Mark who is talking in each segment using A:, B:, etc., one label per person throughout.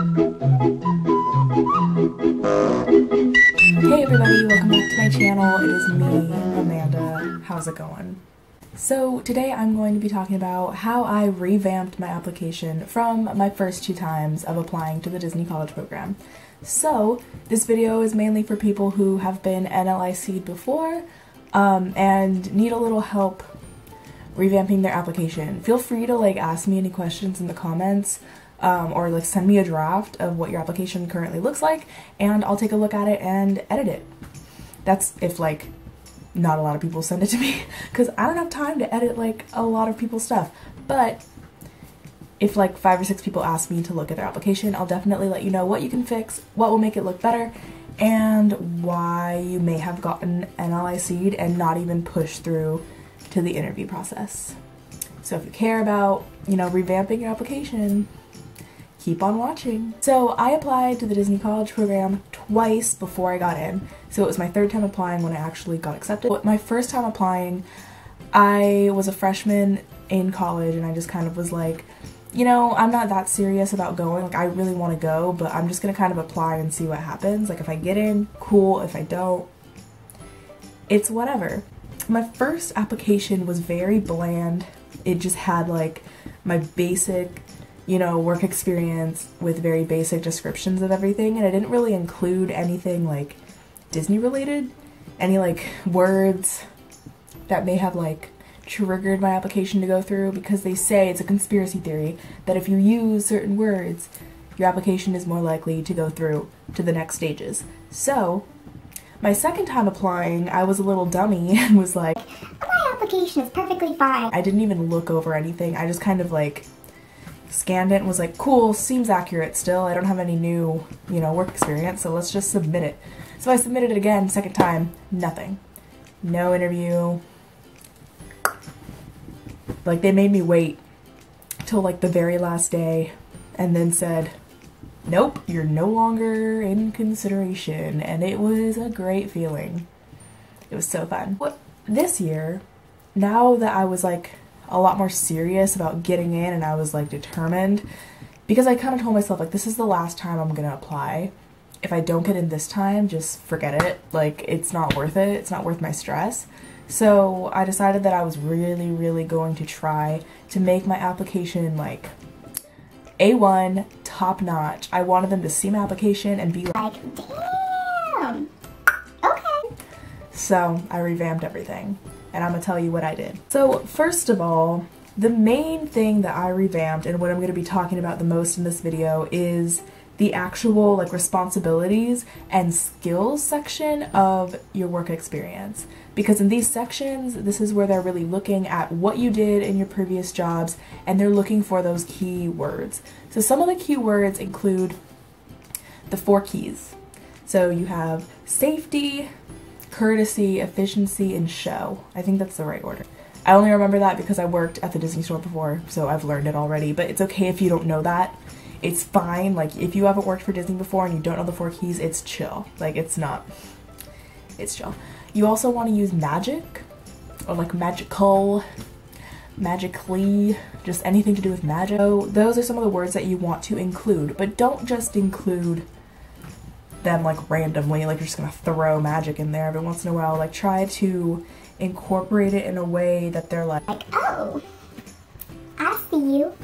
A: Hey everybody, welcome back to my channel. It is me, Amanda. How's it going? So today I'm going to be talking about how I revamped my application from my first two times of applying to the Disney College program. So this video is mainly for people who have been NLIC'd before um, and need a little help revamping their application. Feel free to like ask me any questions in the comments um, or like send me a draft of what your application currently looks like and I'll take a look at it and edit it. That's if like not a lot of people send it to me because I don't have time to edit like a lot of people's stuff. But if like five or six people ask me to look at their application, I'll definitely let you know what you can fix, what will make it look better, and why you may have gotten NLIC'd and not even pushed through to the interview process. So if you care about, you know, revamping your application, keep on watching. So I applied to the Disney College program twice before I got in. So it was my third time applying when I actually got accepted. My first time applying, I was a freshman in college and I just kind of was like, you know, I'm not that serious about going. Like I really want to go, but I'm just going to kind of apply and see what happens. Like if I get in, cool. If I don't, it's whatever. My first application was very bland. It just had like my basic you know, work experience with very basic descriptions of everything, and I didn't really include anything like Disney related, any like words that may have like triggered my application to go through because they say it's a conspiracy theory that if you use certain words, your application is more likely to go through to the next stages. So, my second time applying, I was a little dummy and was like,
B: My application is perfectly fine.
A: I didn't even look over anything. I just kind of like scanned it and was like, cool, seems accurate still. I don't have any new, you know, work experience, so let's just submit it. So I submitted it again, second time, nothing. No interview. Like, they made me wait till like the very last day and then said, nope, you're no longer in consideration. And it was a great feeling. It was so fun. What, this year, now that I was like a lot more serious about getting in and I was like determined because I kind of told myself like this is the last time I'm going to apply. If I don't get in this time, just forget it. Like it's not worth it. It's not worth my stress. So I decided that I was really, really going to try to make my application like A1, top notch. I wanted them to see my application and be like,
B: Like, damn. Okay.
A: so I revamped everything and I'm gonna tell you what I did. So, first of all, the main thing that I revamped and what I'm gonna be talking about the most in this video is the actual like responsibilities and skills section of your work experience. Because in these sections this is where they're really looking at what you did in your previous jobs and they're looking for those key words so some of the key words include the four keys. So you have safety courtesy, efficiency, and show. I think that's the right order. I only remember that because I worked at the Disney store before, so I've learned it already, but it's okay if you don't know that. It's fine. Like, if you haven't worked for Disney before and you don't know the four keys, it's chill. Like, it's not. It's chill. You also want to use magic, or like magical, magically, just anything to do with magic. So, those are some of the words that you want to include, but don't just include them like randomly, like you're just gonna throw magic in there every once in a while. Like try to incorporate it in a way that they're like,
B: Like, oh, I see you.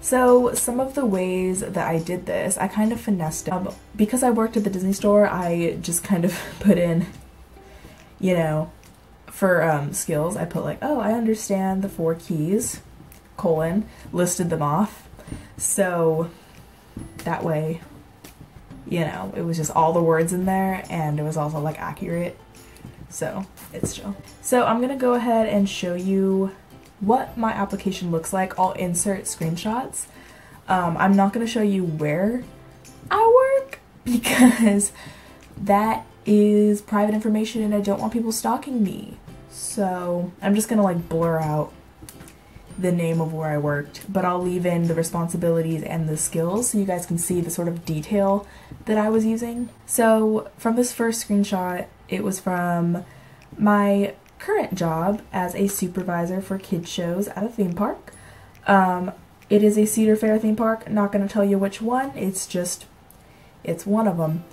A: So some of the ways that I did this, I kind of finessed it. Um, because I worked at the Disney store, I just kind of put in, you know, for um, skills, I put like, oh, I understand the four keys, colon, listed them off. So that way you know, it was just all the words in there and it was also like accurate. So it's chill. So I'm gonna go ahead and show you what my application looks like. I'll insert screenshots. Um, I'm not gonna show you where I work because that is private information and I don't want people stalking me. So I'm just gonna like blur out the name of where I worked, but I'll leave in the responsibilities and the skills so you guys can see the sort of detail that I was using. So from this first screenshot, it was from my current job as a supervisor for kids shows at a theme park. Um, It is a Cedar Fair theme park. Not going to tell you which one. It's just, it's one of them.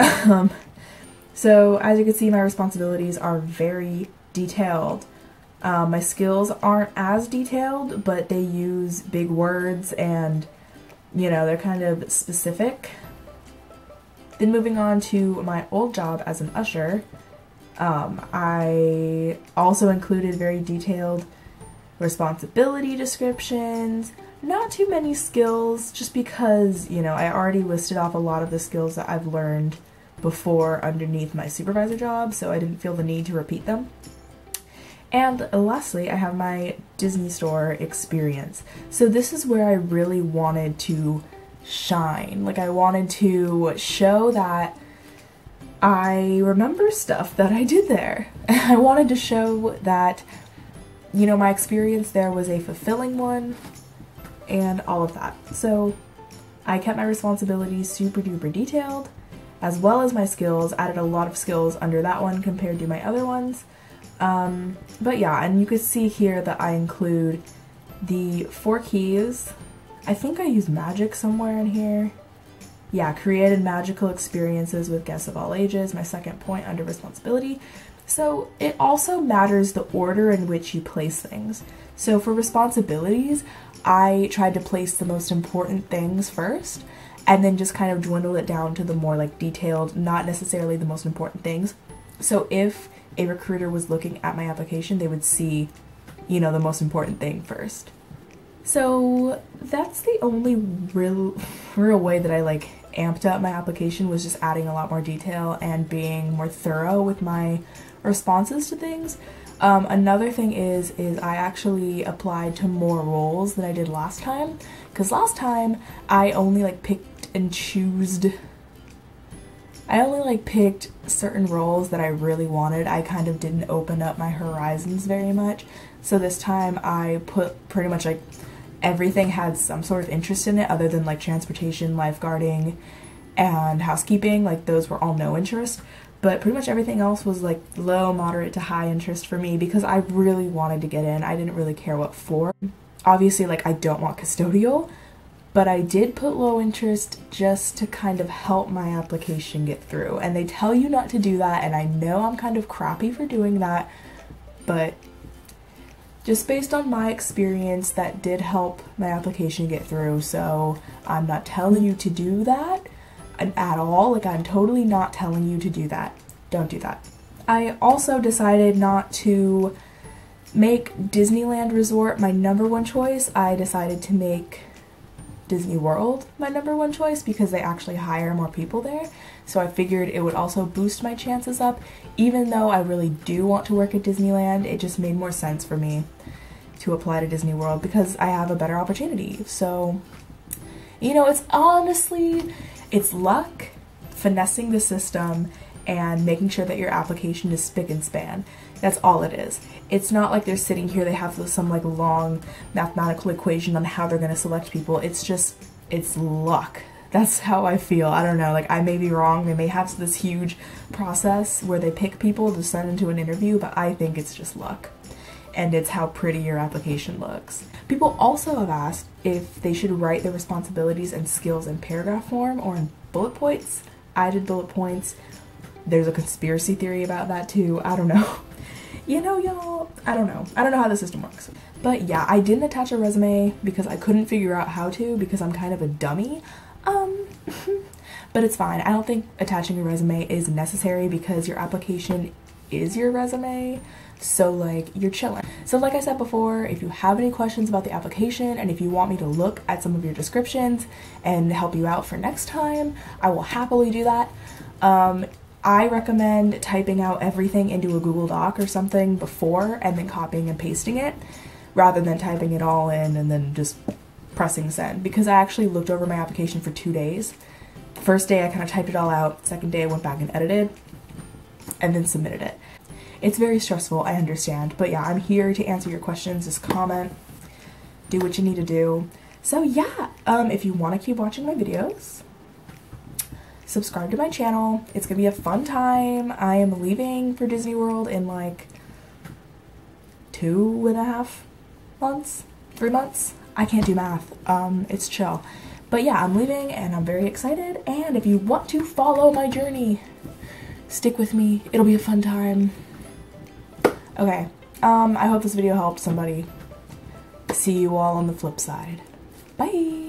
A: um, so as you can see, my responsibilities are very detailed. Um, my skills aren't as detailed, but they use big words and, you know, they're kind of specific. Then moving on to my old job as an usher, um, I also included very detailed responsibility descriptions, not too many skills, just because, you know, I already listed off a lot of the skills that I've learned before underneath my supervisor job, so I didn't feel the need to repeat them. And lastly, I have my Disney Store experience. So this is where I really wanted to shine. Like I wanted to show that I remember stuff that I did there. I wanted to show that, you know, my experience there was a fulfilling one and all of that. So I kept my responsibilities super duper detailed, as well as my skills, added a lot of skills under that one compared to my other ones. Um, but yeah, and you can see here that I include the four keys. I think I use magic somewhere in here. Yeah, created magical experiences with guests of all ages, my second point under responsibility. So it also matters the order in which you place things. So for responsibilities, I tried to place the most important things first and then just kind of dwindle it down to the more like detailed, not necessarily the most important things. So if a recruiter was looking at my application, they would see, you know, the most important thing first. So that's the only real real way that I like amped up my application was just adding a lot more detail and being more thorough with my responses to things. Um, another thing is is I actually applied to more roles than I did last time because last time I only like picked and choosed I only like picked certain roles that I really wanted. I kind of didn't open up my horizons very much. So this time I put pretty much like everything had some sort of interest in it other than like transportation, lifeguarding, and housekeeping. Like those were all no interest. But pretty much everything else was like low, moderate to high interest for me because I really wanted to get in. I didn't really care what for. Obviously, like I don't want custodial, but I did put low interest just to kind of help my application get through. And they tell you not to do that, and I know I'm kind of crappy for doing that, but just based on my experience, that did help my application get through. So I'm not telling you to do that at all. Like, I'm totally not telling you to do that. Don't do that. I also decided not to make Disneyland Resort my number one choice. I decided to make Disney World my number one choice because they actually hire more people there. So I figured it would also boost my chances up. Even though I really do want to work at Disneyland, it just made more sense for me to apply to Disney World because I have a better opportunity. So, you know, it's honestly, it's luck, finessing the system, and making sure that your application is spick and span. That's all it is. It's not like they're sitting here, they have some like long mathematical equation on how they're going to select people. It's just, it's luck. That's how I feel. I don't know, like I may be wrong. They may have this huge process where they pick people to send into an interview, but I think it's just luck. And it's how pretty your application looks. People also have asked if they should write their responsibilities and skills in paragraph form or in bullet points. I did bullet points. There's a conspiracy theory about that too. I don't know. you know, y'all, I don't know. I don't know how the system works. But yeah, I didn't attach a resume because I couldn't figure out how to because I'm kind of a dummy. Um, but it's fine. I don't think attaching a resume is necessary because your application is your resume. So like you're chilling. So like I said before, if you have any questions about the application and if you want me to look at some of your descriptions and help you out for next time, I will happily do that. Um, I recommend typing out everything into a Google Doc or something before and then copying and pasting it rather than typing it all in and then just pressing send because I actually looked over my application for two days. The first day I kind of typed it all out, second day I went back and edited and then submitted it. It's very stressful, I understand, but yeah, I'm here to answer your questions, just comment, do what you need to do. So yeah, um, if you want to keep watching my videos, subscribe to my channel. It's gonna be a fun time. I am leaving for Disney World in like two and a half months, three months. I can't do math. Um, it's chill. But yeah, I'm leaving and I'm very excited. And if you want to follow my journey, stick with me. It'll be a fun time. Okay. Um, I hope this video helped somebody. See you all on the flip side. Bye!